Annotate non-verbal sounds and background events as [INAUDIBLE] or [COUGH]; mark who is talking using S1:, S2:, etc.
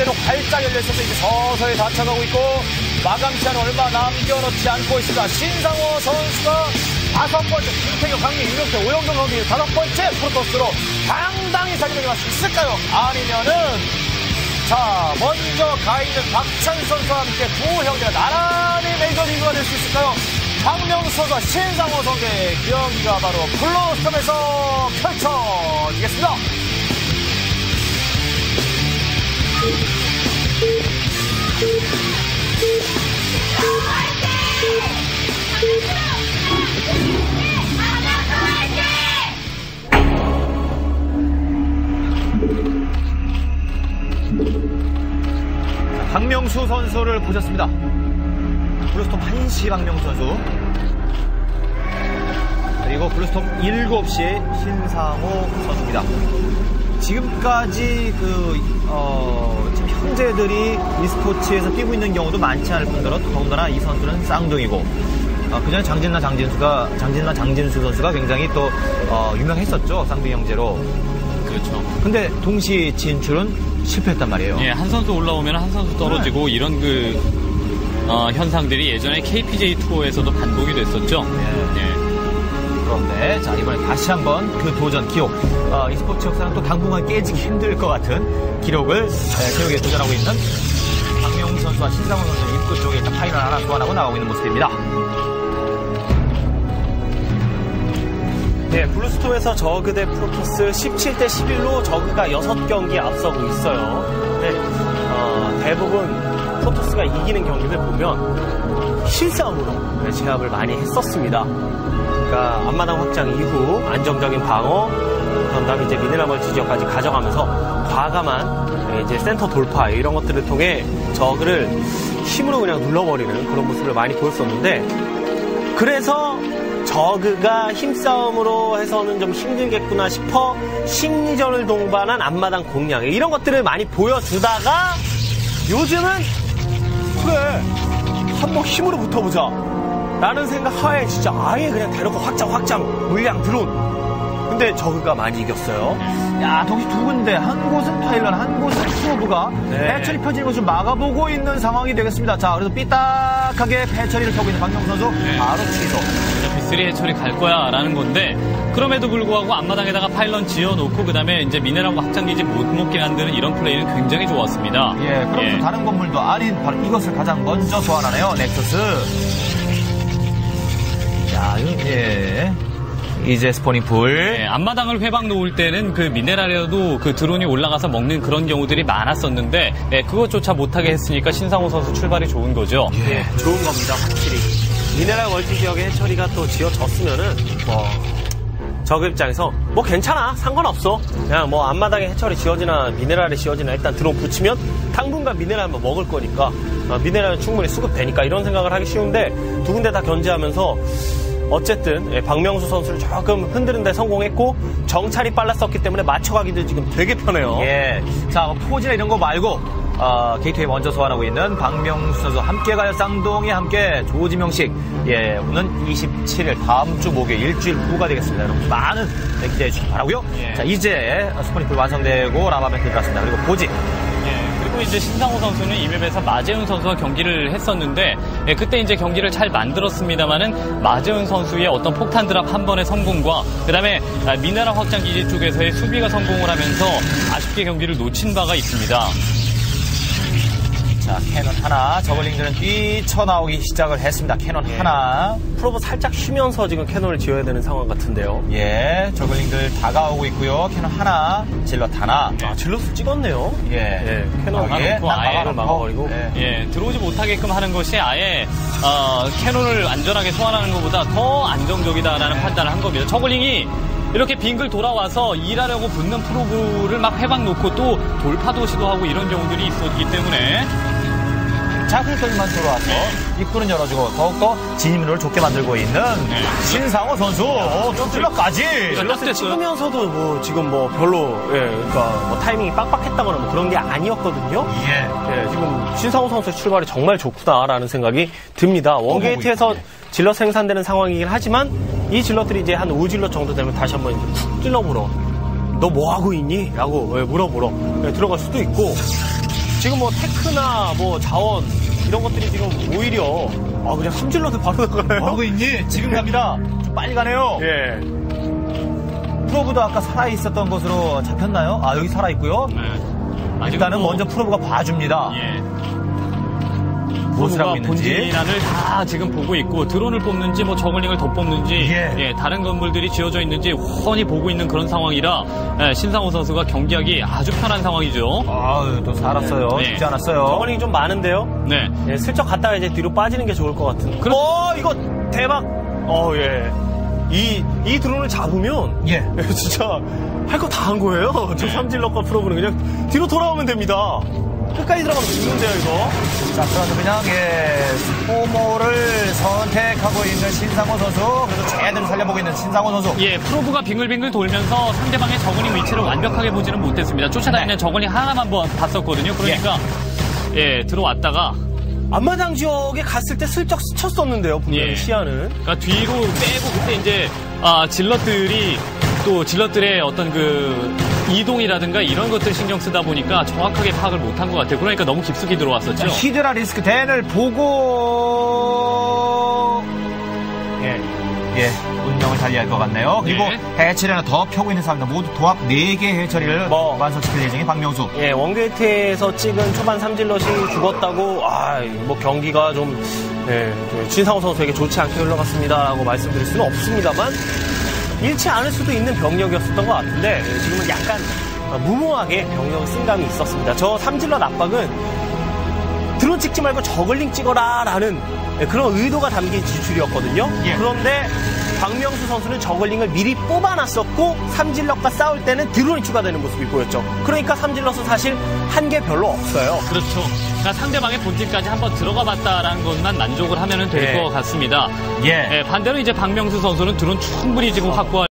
S1: 때로 활짝 열려있어서 이제 서서히 다쳐가고 있고 마감 시간 얼마 남겨놓지 않고 있습니다. 신상호 선수가 다섯 번째, 김태경, 강민, 윤영태, 오영경 경기 다섯 번째 프로토스로 당당히 자기를 갈수 있을까요? 아니면은 자 먼저 가 있는 박찬 선수와 함께 두 형제가 나란히 메이저리그가 될 수 있을까요? 박명수 선수와 신상호 선수의 경기가 바로 블루스톰에서 펼쳐지겠습니다. 박명수 선수를 보셨습니다. 블루스톰 1시 박명수 선수. 그리고 블루스톰 7시 신상호 선수입니다. 지금까지 그, 어, 지금 형제들이 e스포츠에서 뛰고 있는 경우도 많지 않을 뿐더러 더군다나 이 선수는 쌍둥이고, 어, 그전에 장진남 장진수가, 장진남 장진수 선수가 굉장히 또, 어, 유명했었죠. 쌍둥이 형제로.
S2: 그렇죠.
S1: 근데 동시 진출은 실패했단 말이에요.
S2: 예, 한 선수 올라오면 한 선수 떨어지고
S1: 네.
S2: 이런 그 어, 현상들이 예전에 KPGA 투어에서도 반복이 됐었죠.
S1: 예.
S2: 예.
S1: 그런데 자 이번에 다시 한번 그 도전 기록 어, e스포츠 역사는 또 당분간 깨지기 힘들 것 같은 기록을 네, 세우기에 도전하고 있는 박명수 선수와 신상호 선수 입구 쪽에 파이널 하나 소환하고 나가고 있는 모습입니다.
S3: 네, 블루스톰에서 저그 대 프로토스 17대 11로 저그가 6경기 앞서고 있어요. 네, 어, 대부분 프로토스가 이기는 경기를 보면 힘싸움으로 네, 제압을 많이 했었습니다. 그러니까 앞마당 확장 이후 안정적인 방어, 그런 다음에 이제 미네랄 multi 지역까지 가져가면서 과감한 네, 이제 센터 돌파 이런 것들을 통해 저그를 힘으로 그냥 눌러버리는 그런 모습을 많이 보였었는데 그래서 저그가 힘싸움으로 해서는 좀 힘들겠구나 싶어 심리전을 동반한 앞마당 공략 이런 것들을 많이 보여주다가 요즘은 그래 한번 힘으로 붙어보자. 라는 생각 하에 진짜 아예 그냥 대놓고 확장 확장 물량 드론 근데 저그가 많이 이겼어요
S1: 야 동시 두 군데 한 곳은 파일럿 한 곳은 프로브가
S3: 네.
S1: 배처리 펴지는 것을 막아보고 있는 상황이 되겠습니다. 자 그래서 삐딱하게 배처리를 펴고 있는 박명수 선수 바로 취소.
S2: 어차피 3 hatchery 갈 거야 라는 건데 그럼에도 불구하고 앞마당에다가 pylon 지어놓고 그 다음에 이제 미네랄과 확장기지 못 먹게 만드는 이런 플레이는 굉장히 좋았습니다.
S1: 예, 그럼
S2: 예.
S1: 또 다른 건물도 아닌 바로 이것을 가장 먼저 소환하네요. nexus. 자, 이거, 예. 이제 spawning pool.
S2: 예, 앞마당을 훼방 놓을 때는 그 미네랄에도 그 드론이 올라가서 먹는 그런 경우들이 많았었는데 예, 그것조차 못하게 했으니까 신상호 선수 출발이 좋은 거죠.
S1: 예.
S3: 좋은 겁니다 확실히 미네랄 multi 지역에 hatchery가 또 지어졌으면은 뭐 저그 입장에서 뭐 괜찮아 상관없어 그냥 뭐 앞마당에 hatchery 지어지나 미네랄이 지어지나 일단 드론 붙이면 당분간 미네랄만 먹을 거니까 어, 미네랄은 충분히 수급되니까 이런 생각을 하기 쉬운데 두 군데 다 견제하면서 어쨌든 예, 박명수 선수를 조금 흔드는 데 성공했고 정찰이 빨랐었기 때문에 맞춰가기도 지금 되게 편해요
S1: 예. 자, 뭐 포즈나 이런 거 말고, 어, 게이트웨이 먼저 소환하고 있는 박명수 선수 함께 가요 쌍둥이 함께 조지명식. 예, 오는 27일 다음 주 목요일 일주일 후가 되겠습니다. 여러분 많은 네, 기대해 주시기 바라고요
S2: 예.
S1: 자, 이제 spawning pool 완성되고 larva 변태 들어갔습니다. 그리고 보지.
S2: 예, 그리고 이제 신상호 선수는 이 맵에서 마재윤 선수와 경기를 했었는데 예, 그때 이제 경기를 잘 만들었습니다만은 마재윤 선수의 어떤 폭탄 drop 한 번의 성공과 그다음에 아, 미네랄 확장 기지 쪽에서의 수비가 성공을 하면서 아쉽게 경기를 놓친 바가 있습니다.
S1: 자, cannon 하나. zergling들은 뛰쳐나오기 시작을 했습니다. cannon 하나.
S3: probe 살짝 쉬면서 지금 cannon을 지어야 되는 상황 같은데요
S1: 예, zergling들 다가오고 있고요. cannon 하나, zealot 하나.
S3: 아, zealot 찍었네요.
S1: 예.
S3: 예, cannon
S1: 아, 예, 딱
S2: 아예.
S3: 막아버리고.
S1: 예.
S2: 예, 들어오지 못하게끔 하는 것이 아예 어, cannon을 안전하게 소환하는 것보다 더 안정적이다라는 판단을 한 겁니다. zergling이 이렇게 빙글 돌아와서 일하려고 붙는 probe를 막 훼방 놓고 또 돌파도 시도하고 이런 경우들이 있었기 때문에
S1: 자클까지만 들어와서 입구는 열어주고 더욱더 진입로를 좋게 만들고 있는 신상호 선수. 어, 또 찔러까지.
S2: 됐어요.
S3: 찍으면서도 뭐 지금 뭐 별로 예, 그러니까 뭐 타이밍이 빡빡했다거나 뭐 그런 게 아니었거든요.
S1: 예.
S3: 예, 지금 신상호 선수의 출발이 정말 좋구나라는 생각이 듭니다. 원게이트에서 질럿 생산되는 상황이긴 하지만 이 질럿들이 이제 한 5질럿 정도 되면 다시 한번 이제 쿡 찔러보러 너 뭐 하고 있니? 라고 예, 물어보러 예, 들어갈 수도 있고 지금 뭐 테크나 뭐 자원 이런 것들이 지금 오히려 아 그냥 삼질러도 바로 나가요.
S1: 뭐하고 있니? 지금 갑니다. 좀 빨리 가네요.
S3: 예.
S1: 프로브도 아까 살아 있었던 것으로 잡혔나요? 아, 여기 살아 있고요.
S2: 네. 아직은
S1: 일단은
S2: 뭐,
S1: 먼저 프로브가 봐줍니다.
S2: 예.
S1: 무엇을 하고 있는지.
S2: 본진이란을 다 지금 보고 있고 드론을 뽑는지 뭐 저글링을 더 뽑는지
S1: 예.
S2: 예, 다른 건물들이 지어져 있는지 훤히 보고 있는 그런 상황이라 예, 신상호 선수가 경기하기 아주 편한 상황이죠.
S1: 아유, 또 살았어요.
S2: 네.
S1: 쉽지 않았어요.
S3: 저걸링이 좀 많은데요.
S2: 네.
S3: 예, 슬쩍 갔다가 이제 뒤로 빠지는 게 좋을 것 같은.
S2: 그렇-
S3: 어, 이거 대박. 어, 예. 이, 이 드론을 잡으면.
S1: 예. [LAUGHS]
S3: 진짜 할 거 다 한 거예요. 저 삼질럭과 프로브는 그냥 뒤로 돌아오면 됩니다. 끝까지 들어가면 죽는데요, 이거.
S1: 자, 그래서 그냥, 예, 소모를 선택하고 있는 신상호 선수. 그래서 제대로 살려보고 있는 신상호 선수.
S2: 예, 프로브가 빙글빙글 돌면서 상대방의 저글링 위치를 완벽하게 보지는 못했습니다. 쫓아다니는 저글링 하나만 번 봤었거든요. 그러니까 예, 들어왔다가
S3: 앞마당 지역에 갔을 때 슬쩍 스쳤었는데요, 분명히
S2: 예.
S3: 시야는.
S2: 그러니까 뒤로 빼고 그때 이제 아, zealot들이 또 zealot들의 어떤 그 이동이라든가 이런 것들 신경 쓰다 보니까 정확하게 파악을 못한 것 같아요. 그러니까 너무 깊숙이 들어왔었죠.
S1: 자, hydralisk den을 보고 예, 예, 운명을 달리할 것 같네요. 그리고
S2: 예.
S1: hatchery 하나 더 펴고 있는 사람들 모두 도합 4개 hatchery를
S3: 뭐.
S1: 완성시킬 예정인 박명수.
S3: 예, one gate에서 찍은 초반 삼zealot이 죽었다고, 아, 뭐 경기가 좀, 예, 좀 진상호 선수에게 좋지 않게 흘러갔습니다라고 말씀드릴 수는 없습니다만, 잃지 않을 수도 있는 병력이었었던 것 같은데, 예, 지금은 약간 어, 무모하게 병력을 쓴 감이 있었습니다. 저 삼질럿 압박은 드론 찍지 말고 저글링 찍어라 라는 예, 그런 의도가 담긴 지출이었거든요.
S1: 예.
S3: 그런데 박명수 선수는 저글링을 미리 뽑아놨었고 삼질럿과 싸울 때는 드론이 추가되는 모습이 보였죠. 그러니까 삼질럿은 사실 한 게 별로 없어요.
S2: 그렇죠. 그러니까 상대방의 본질까지 한번 들어가 봤다라는 것만 만족을 하면 될
S3: 예.
S2: 것 같습니다.
S1: 예.
S2: 예, 반대로 이제 박명수 선수는 드론 충분히 지금 확보할